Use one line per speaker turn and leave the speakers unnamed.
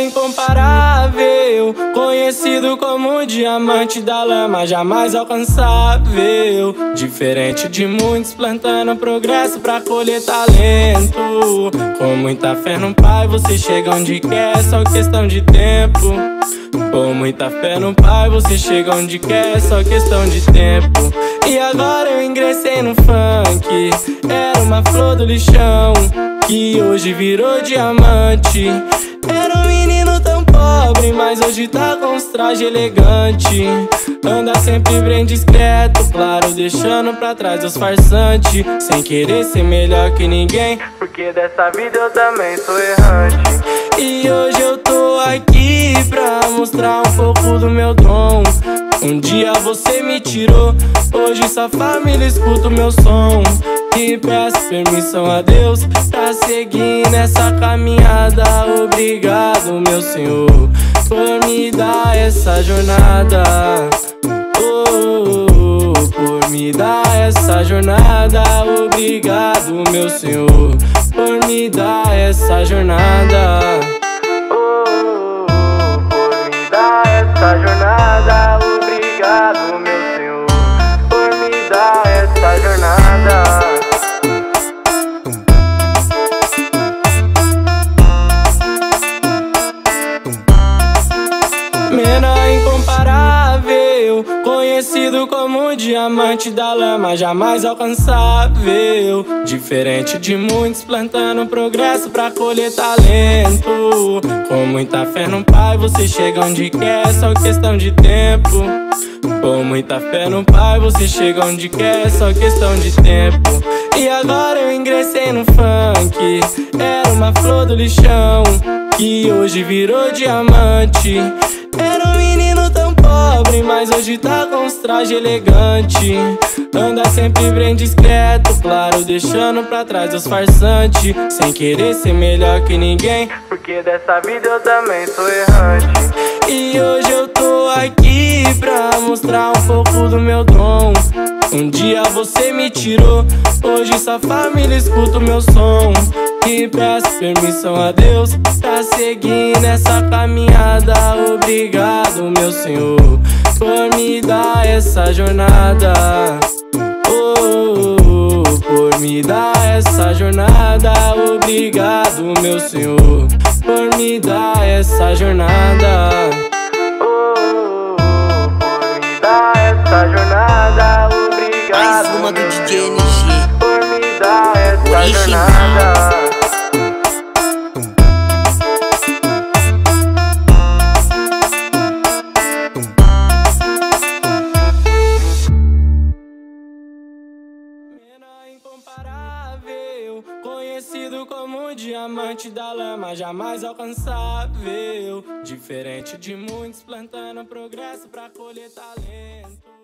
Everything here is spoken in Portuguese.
incomparável, conhecido como diamante da lama, jamais alcançável. Diferente de muitos, plantando progresso pra colher talento. Com muita fé no Pai, você chega onde quer, só questão de tempo. Com muita fé no Pai, você chega onde quer, só questão de tempo. E agora eu ingressei no funk, era uma flor do lixão que hoje virou diamante. Era um menino tão pobre, mas hoje tá com os trajes elegantes. Anda sempre bem discreto, claro, deixando pra trás os farsantes. Sem querer ser melhor que ninguém, porque dessa vida eu também sou errante. E hoje eu tô aqui pra mostrar um pouco do meu dom. Um dia você me tirou, hoje sua família escuta o meu som. E peço permissão a Deus pra seguir nessa caminhada. Obrigado, meu Senhor, por me dar essa jornada. Oh, por me dar essa jornada. Obrigado, meu Senhor, por me dar essa jornada. Oh por me dar essa jornada. Obrigado, meu conhecido como o diamante da lama, jamais alcançável. Diferente de muitos, plantando progresso pra colher talento. Com muita fé no Pai, você chega onde quer, só questão de tempo. Com muita fé no Pai, você chega onde quer, só questão de tempo. E agora eu ingressei no funk, era uma flor do lixão que hoje virou diamante. Mas hoje tá com os trajes elegantes. Anda sempre bem discreto, claro, deixando pra trás os farsantes. Sem querer ser melhor que ninguém, porque dessa vida eu também sou errante. E hoje eu tô aqui pra mostrar um pouco do meu dom. Um dia você me tirou, hoje sua família escuta o meu som. E peço permissão a Deus pra seguir nessa caminhada. Obrigado, meu Senhor, por me dar essa jornada. Oh, oh, oh, por me dar essa jornada. Obrigado, meu Senhor, por me dar essa jornada. Oh, por me dar essa jornada. Obrigado,
Mais uma do DJ NG.
por me dar essa
Original.
jornada. Conhecido como o diamante da lama, jamais alcançável. Diferente de muitos, plantando progresso pra colher talento.